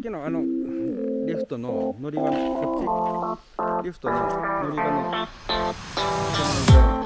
きのあのリフトの乗り場のこっち。リフトの乗り場の。